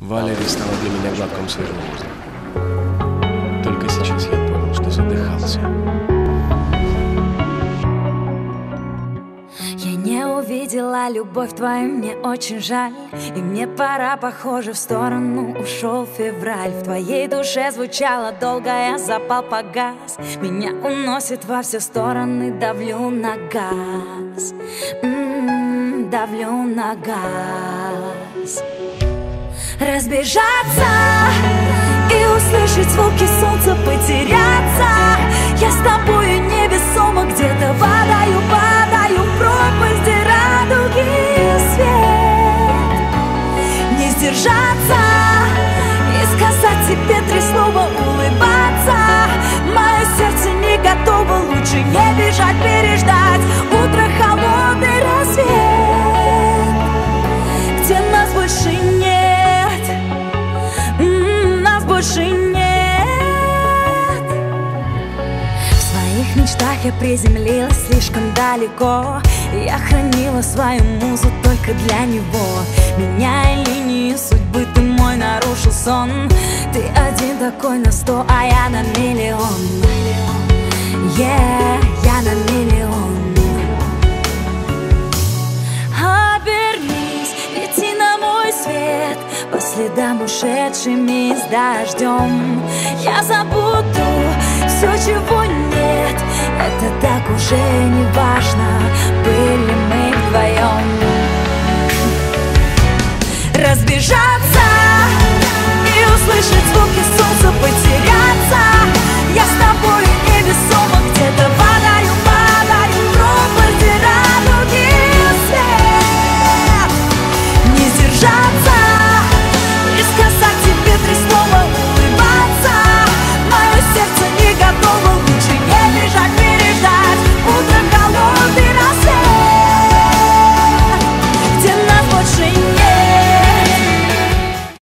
Валерий стала для меня глотком свежего воздуха. Только сейчас я понял, что задыхался. Я не увидела любовь твою, мне очень жаль. И мне пора, похоже, в сторону ушел февраль. В твоей душе звучало долго, я запал погас Меня уносит во все стороны, давлю на газ. М-м, Давлю на газ Разбежаться и услышать звуки солнца, потеряться. Я с тобою невесомо где-то падаю, падаю в пропасть, где радуги свет. Не сдержаться и сказать тебе три слова, улыбаться. Мое сердце не готово, лучше не бежать, переждать мечтах я приземлилась слишком далеко. Я хранила свою музу только для него. Меняя линии судьбы, ты мой нарушил сон. Ты один такой на сто, а я на миллион. Yeah, я на миллион. Обернись, лети на мой свет. По следам ушедшими с дождем. Я забуду все, чего Это так уже не важно Были мы вдвоем Разбежаться